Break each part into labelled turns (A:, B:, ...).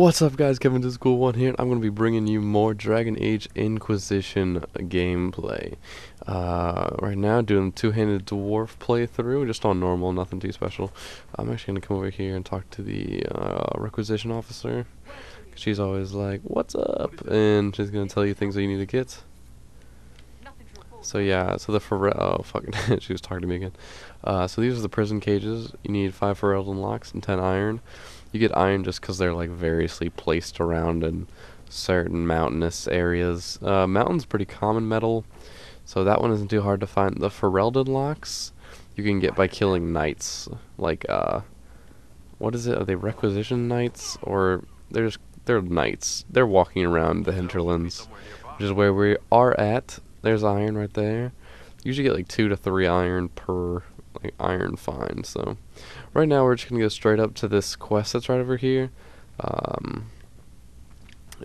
A: What's up guys, Kevin to School One here, I'm going to be bringing you more Dragon Age Inquisition gameplay. Uh, right now, doing two-handed dwarf playthrough, just on normal, nothing too special. I'm actually going to come over here and talk to the uh, requisition officer. She's always like, what's up? And she's going to tell you things that you need to get. So yeah, so the Pharel, oh fucking, she was talking to me again. Uh, so these are the prison cages. You need 5 Ferelden locks and 10 iron. You get iron just because they're like variously placed around in certain mountainous areas. Uh, mountain's pretty common metal, so that one isn't too hard to find. The Ferelden locks you can get by killing knights. Like, uh, what is it? Are they requisition knights? Or they're just, they're knights. They're walking around the hinterlands, which is where we are at. There's iron right there. Usually get like two to three iron per like iron find. So right now we're just gonna go straight up to this quest that's right over here. Um,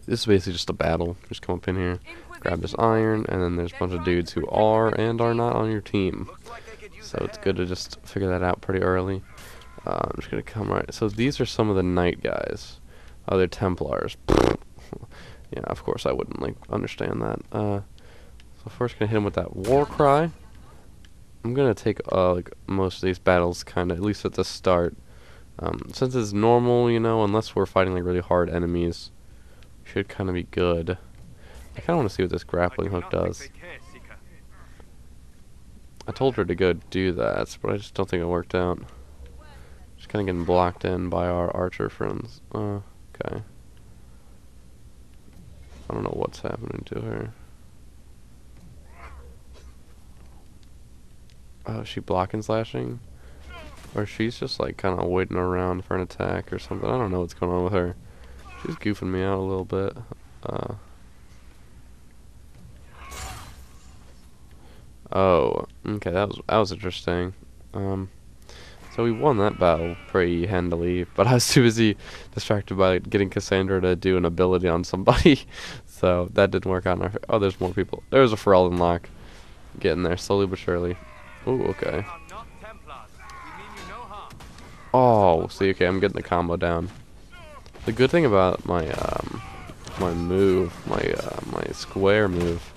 A: this is basically just a battle. Just come up in here, grab this iron, and then there's a bunch of dudes who are and are not on your team. So it's good to just figure that out pretty early. Uh, I'm just gonna come right. So these are some of the knight guys. Oh, they're Templars. yeah, of course I wouldn't like understand that. Uh, so first gonna hit him with that war cry. I'm gonna take uh, like most of these battles kind of at least at the start. Um, since it's normal, you know, unless we're fighting like really hard enemies, should kind of be good. I kind of want to see what this grappling hook does. I told her to go do that, but I just don't think it worked out. Just kind of getting blocked in by our archer friends. Uh, okay. I don't know what's happening to her. Oh, is she blocking slashing? Or she's just like kind of waiting around for an attack or something. I don't know what's going on with her. She's goofing me out a little bit. Uh, oh, okay, that was that was interesting. Um, so we won that battle pretty handily, but I was too busy distracted by getting Cassandra to do an ability on somebody, so that didn't work out. Oh, there's more people. There's a Ferelden lock. Getting there slowly but surely. Oh, okay. Oh, see, okay, I'm getting the combo down. The good thing about my um, my move, my uh, my square move,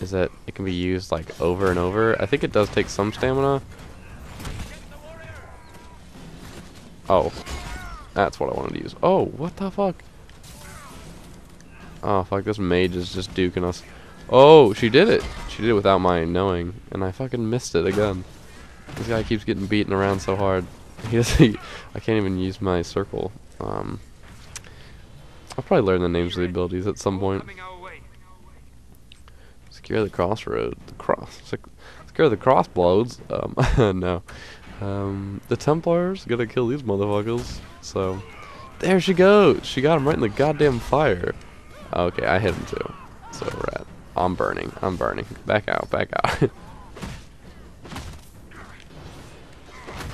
A: is that it can be used like over and over. I think it does take some stamina. Oh, that's what I wanted to use. Oh, what the fuck? Oh, fuck, this mage is just duking us. Oh, she did it. She did it without my knowing, and I fucking missed it again. This guy keeps getting beaten around so hard. He doesn't. I can't even use my circle. Um, I'll probably learn the names of the abilities at some point. Secure the crossroad. The cross. Secure the crossroads. Um, no. Um, the Templars gotta kill these motherfuckers. So, there she goes. She got him right in the goddamn fire. Okay, I hit him too. So rat. I'm burning. I'm burning. Back out. Back out.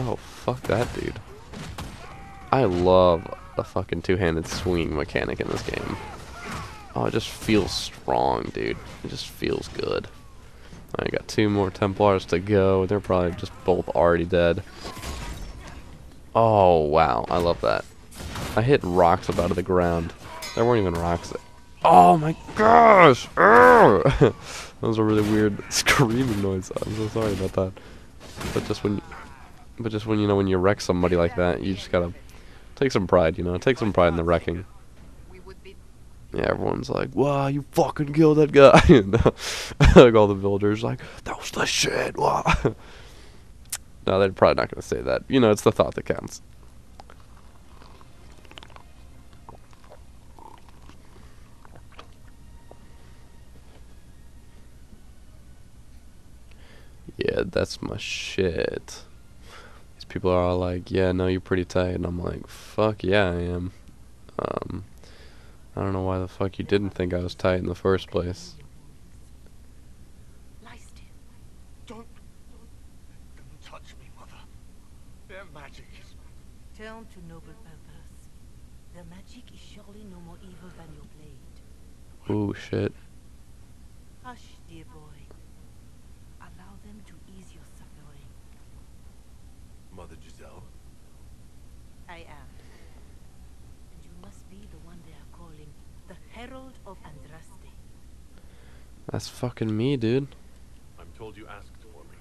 A: oh, fuck that dude. I love the fucking two-handed swing mechanic in this game. Oh, it just feels strong, dude. It just feels good. I got two more Templars to go. They're probably just both already dead. Oh, wow. I love that. I hit rocks up out of the ground. There weren't even rocks Oh my gosh! that was a really weird screaming noise. I'm so sorry about that. But just when, but just when you know when you wreck somebody like that, you just gotta take some pride. You know, take some pride in the wrecking. Yeah, everyone's like, "Wow, you fucking killed that guy!" Uh, like all the villagers, like, "That was the shit!" Wow. no, they're probably not gonna say that. You know, it's the thought that counts. Yeah, that's my shit. These people are all like, yeah, no, you're pretty tight. And I'm like, fuck yeah, I am. Um, I don't know why the fuck you didn't think I was tight in the first place.
B: Lie. Don't, don't touch me, mother. Their magic is...
C: Turn to noble purpose. Their magic is surely no more evil than your blade.
A: Ooh, shit.
C: Mother Giselle? I am. And you must be the
B: one they
C: are calling the Herald of Andraste.
A: That's fucking me, dude.
D: I'm told you asked for me.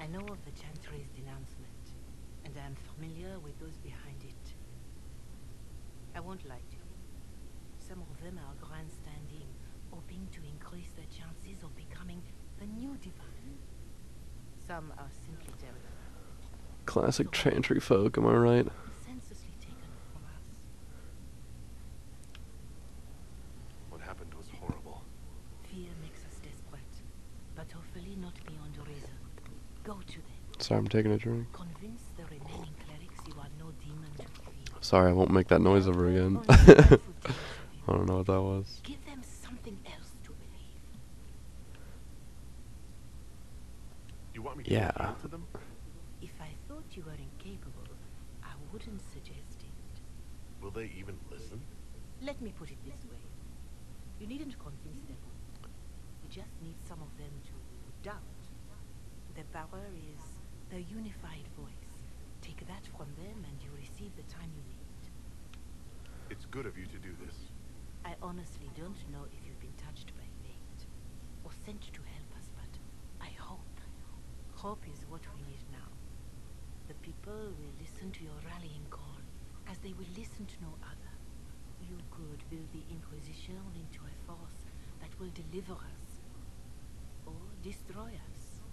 C: I know of the Chantry's denouncement, and I am familiar with those behind it. I won't lie to you. Some of them are grandstanding, hoping to increase their chances of becoming the new divine. Some are simply terrible,
A: Classic chantry folk, am I right?
C: senselessly taken from us.
D: What happened was horrible.
C: Fear makes us desperate, but hopefully not beyond reason. Go to them.
A: Sorry, I'm taking a drink.
C: Convince the remaining clerics you are no demon to fear.
A: Sorry, I won't make that noise ever again.
C: Only mindful dreams of you.
A: I don't know what that was.
C: Give them something else to believe.
D: You want me to
A: Yeah.
D: appeal to them?
C: If I thought you were incapable, I wouldn't suggest it.
D: Will they even listen?
C: Let me put it this way. You needn't convince them. You just need some of them to doubt. The power is the unified voice. Take that from them and you receive the time you need.
D: It's good of you to do this.
C: I honestly don't know if you've been touched by fate or sent to help us, but I hope. Hope is what we need now. The people will listen to your rallying call as they will listen to no other. You could build the Inquisition into a force that will deliver us or destroy us.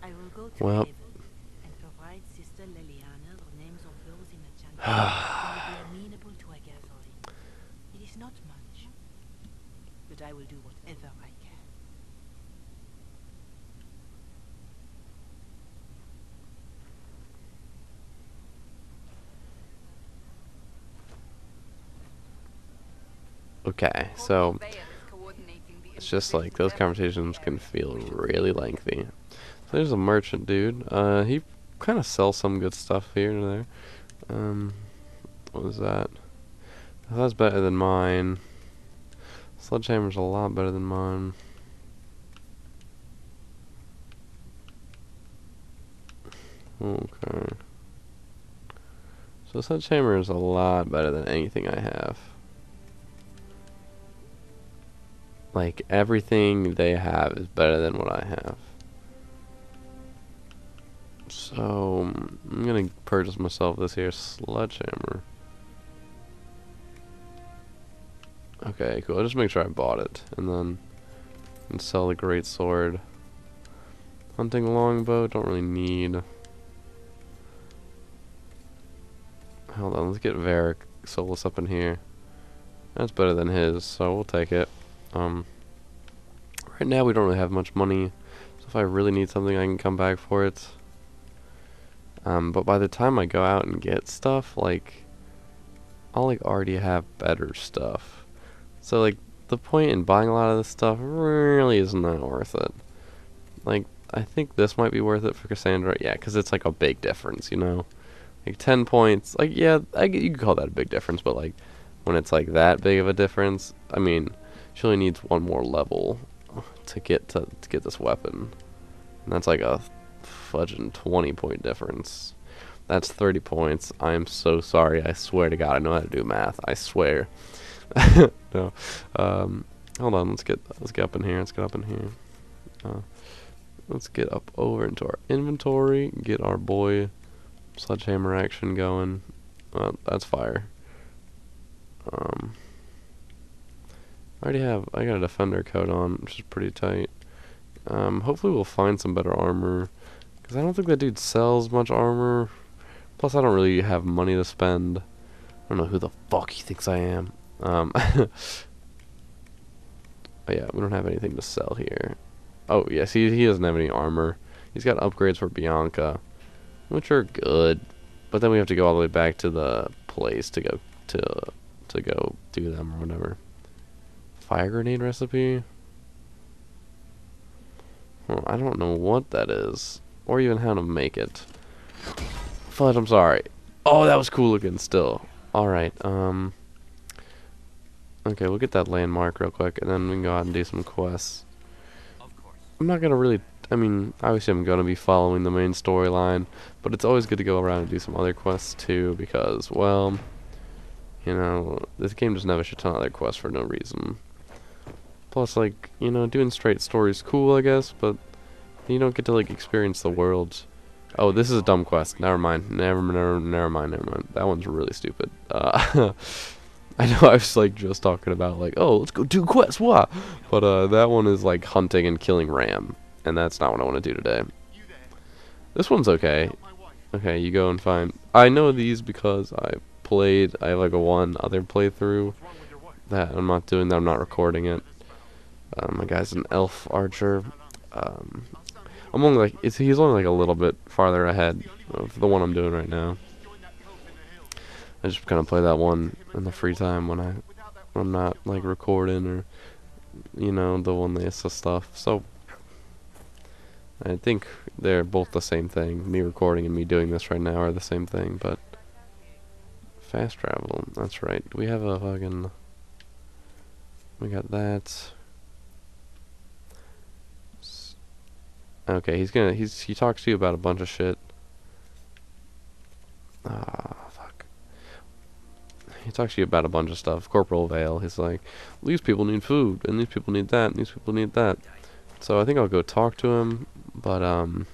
C: I will go to
A: Well.
C: And provide Sister Leliana the names of those in the Chantry who will be amenable to a gathering. It is not much, but I will do whatever I can.
A: Okay, so it's just like those conversations can feel really lengthy. So there's a merchant dude. Uh, he kind of sells some good stuff here and there. Um, what was that? That's better than mine. Sledgehammer's a lot better than mine. Okay. So Sledgehammer is a lot better than anything I have. Like everything they have is better than what I have. So I'm gonna purchase myself this here sledgehammer. Okay, cool. I'll just make sure I bought it, and then and sell the great sword. Hunting longbow don't really need. Hold on, let's get Varric Solus up in here. That's better than his, so we'll take it. Um, right now we don't really have much money, so if I really need something, I can come back for it. Um, but by the time I go out and get stuff, like, I'll like already have better stuff. So like, the point in buying a lot of this stuff really isn't that worth it. Like, I think this might be worth it for Cassandra, yeah, because it's like a big difference, you know. Like 10 points, like yeah, I, you could call that a big difference, but like when it's like that big of a difference, I mean, she only needs one more level to get to, to get this weapon. And that's like a fudging 20 point difference. That's 30 points. I am so sorry. I swear to God, I know how to do math. I swear. no. Um, hold on. Let's get let's get up in here. Let's get up in here. Uh, let's get up over into our inventory. Get our boy sledgehammer action going. That's fire. Um, I already have. I got a defender coat on, which is pretty tight. Um, hopefully we'll find some better armor, because I don't think that dude sells much armor. Plus, I don't really have money to spend. I don't know who the fuck he thinks I am. Um, yeah, we don't have anything to sell here. Oh yes, he he doesn't have any armor. He's got upgrades for Bianca, which are good, but then we have to go all the way back to the place to go to to go do them or whatever. Fire grenade recipe. Well, I don't know what that is, or even how to make it. Fudge, I'm sorry. Oh, that was cool looking still. Alright, um... Okay, we'll get that landmark real quick, and then we can go out and do some quests. I'm not gonna really... I mean, obviously I'm gonna be following the main storyline, but it's always good to go around and do some other quests too, because, well... You know, this game doesn't have a shit ton of other quests for no reason. Plus, like, you know, doing straight stories cool, I guess, but you don't get to like experience the world. Oh, this is a dumb quest. Never mind. Never, never, never mind. Never mind. That one's really stupid. Uh, I know I was like just talking about like, oh, let's go do quests. What? But uh, that one is like hunting and killing ram, and that's not what I want to do today. This one's okay. Okay, you go and find. I know these because I played. I have like a one other playthrough that I'm not doing. That I'm not recording it. Um, my guy's an elf archer. Um, I'm only like it's he's only like a little bit farther ahead of the one I'm doing right now. I just kind of play that one in the free time when I when I'm not like recording or you know the one that assist stuff. So I think they're both the same thing. Me recording and me doing this right now are the same thing, but fast travel. That's right. We have a fucking we got that. Okay, he's gonna he's he talks to you about a bunch of shit. Ah, fuck. He talks to you about a bunch of stuff. Corporal Vale. He's like, these people need food, and these people need that, and these people need that. So I think I'll go talk to him, but um,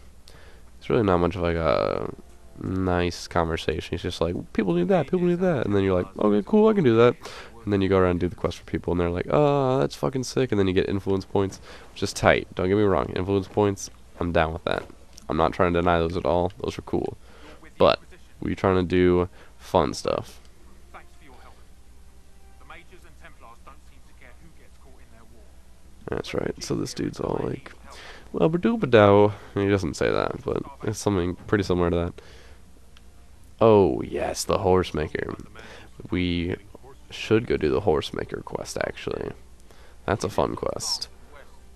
A: it's really not much of like a nice conversation. He's just like, people need that, people need that, and then you're like, okay, cool, I can do that. And then you go around and do the quest for people, and they're like, oh, that's fucking sick. And then you get influence points, which is tight. Don't get me wrong, influence points I'm down with that. I'm not trying to deny those at all. Those are cool. But we're trying to do fun stuff. That's right. So this dude's all like, well, dow. He doesn't say that, but it's something pretty similar to that. Oh, yes, the horse maker. We should go do the horse maker quest, actually. That's a fun quest.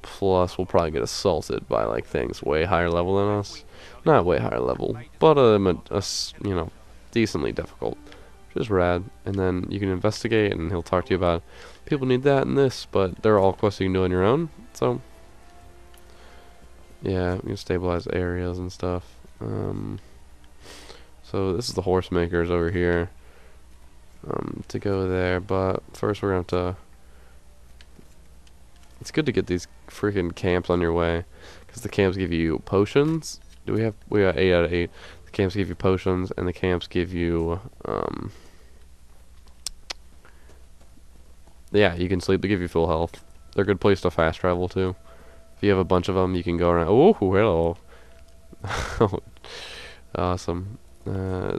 A: Plus, we'll probably get assaulted by like things way higher level than us. Not way higher level, but um, a, a, you know, decently difficult. Which is rad. And then you can investigate, and he'll talk to you about people need that and this, but they're all quests you can do on your own. So, yeah, you can stabilize areas and stuff. Um, so this is the horse makers over here. Um, to go there, but first we're gonna have to it's good to get these freaking camps on your way, because the camps give you potions. Do we have? We got eight out of eight. The camps give you potions, and the camps give you. Um, yeah, you can sleep. They give you full health. They're a good place to fast travel too. If you have a bunch of them, you can go around. Oh, hello. awesome. Uh,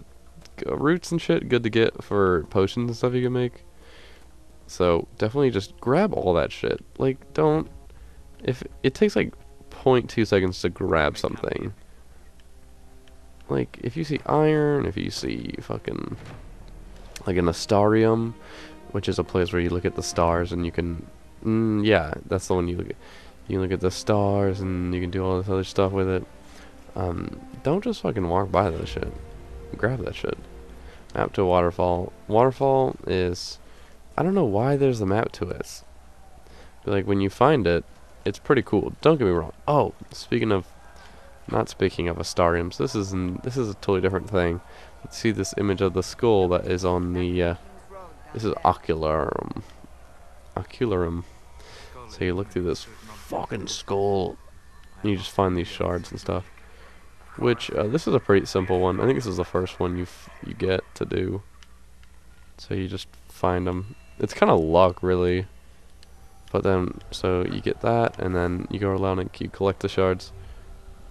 A: roots and shit, good to get for potions and stuff you can make. So definitely just grab all that shit. Like don't if it takes like 0.2 seconds to grab something. Like if you see iron, if you see fucking like an astarium, which is a place where you look at the stars and you can mm, yeah, that's the one you look at. You look at the stars and you can do all this other stuff with it. Um, don't just fucking walk by that shit. Grab that shit. Map to waterfall. Waterfall is I don't know why there's a map to it. But like when you find it, it's pretty cool. Don't get me wrong. Oh, speaking of, not speaking of Astariums, this is an, this is a totally different thing. Let's see this image of the skull that is on the. Uh, this is Ocularum. Ocularum. So you look through this fucking skull, and you just find these shards and stuff. Which uh, this is a pretty simple one. I think this is the first one you you get to do. So you just find them it's kind of luck, really. But then, so you get that, and then you go around and you collect the shards.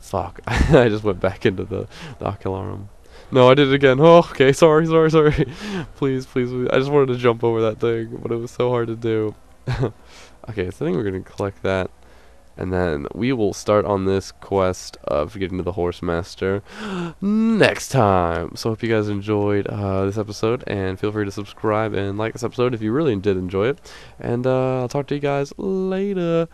A: Fuck, I just went back into the, the Ocularum. No, I did it again. Oh, okay, sorry, sorry, sorry. please, please, please, I just wanted to jump over that thing, but it was so hard to do. okay, so I think we're going to collect that. And then we will start on this quest of getting to the Horse Master next time. So hope you guys enjoyed uh, this episode, and feel free to subscribe and like this episode if you really did enjoy it. And uh, I'll talk to you guys later.